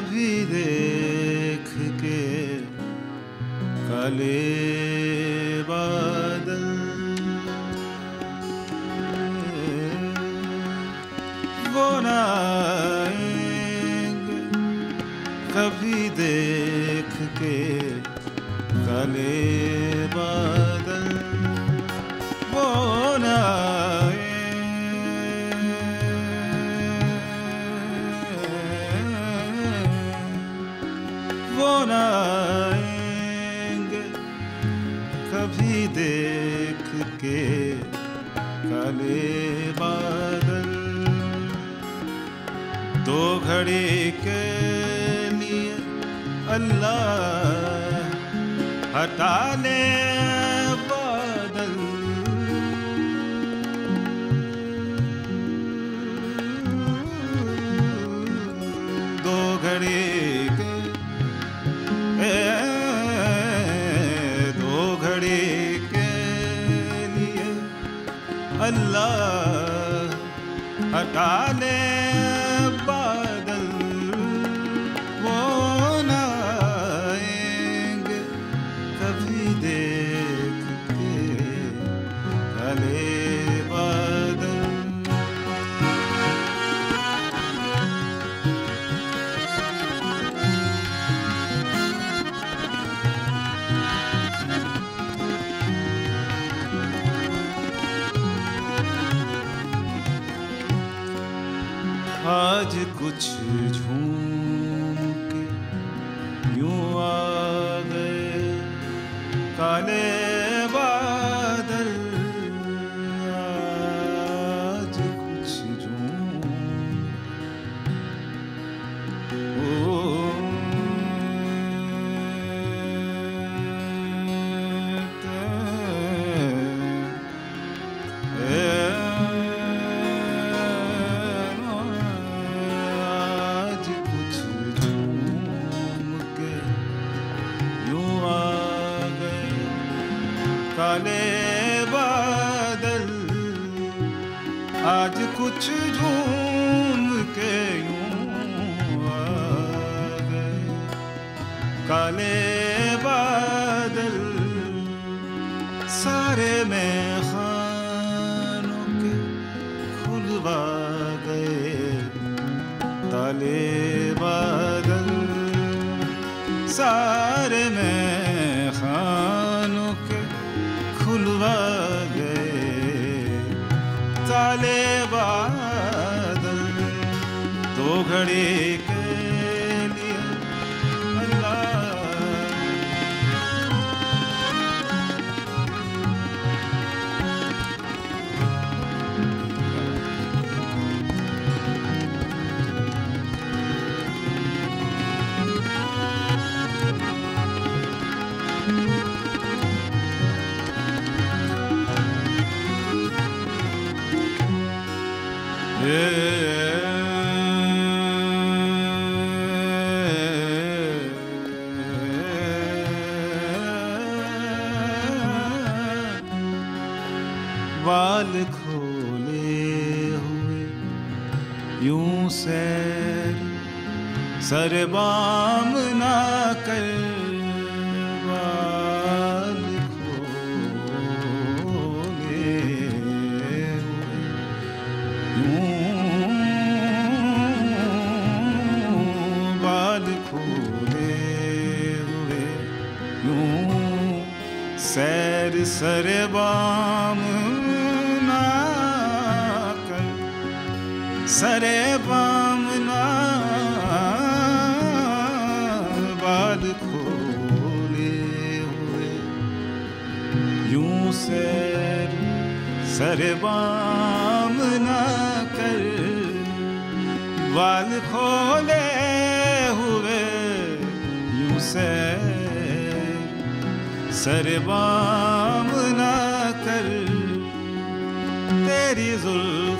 भी देख के कले बादल। वो कभी देख के कले वो कभी देख के काले बादल। दो घड़ी के लिए अल्लाह हटा ले। अल्लाह हटा ले आज कुछ झूम के यूँ आ गए काले काले बादल। आज कुछ झूम के गए। काले बादल, सारे में खानों के खुलवा गए। काले बादल, सारे में घड़ी के लिए अल्लाह Yeah. गाल खोले हुए, यूँ सैर सरबाम ना कर बाल खोले हुए। यूँ बाल खोले हुए, यूँ सैर सरबाम सरे पामना बाद खोले हुए। यूँ से सरे पामना कर बाल खोले हुए। यूँ से सरबाम ना कर तेरी जुल्फ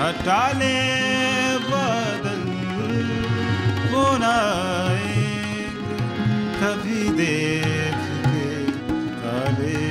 हटा ले बदल वो ना कभी देख के काले